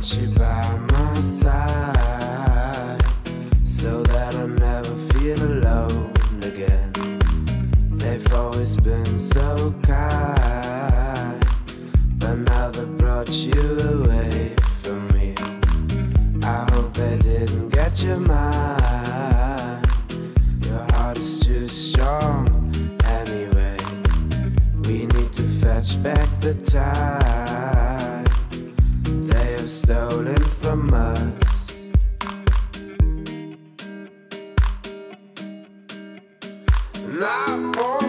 you by my side so that I never feel alone again. They've always been so kind, but now they've brought you away from me. I hope they didn't get your mind. Your heart is too strong anyway. We need to fetch back the time. la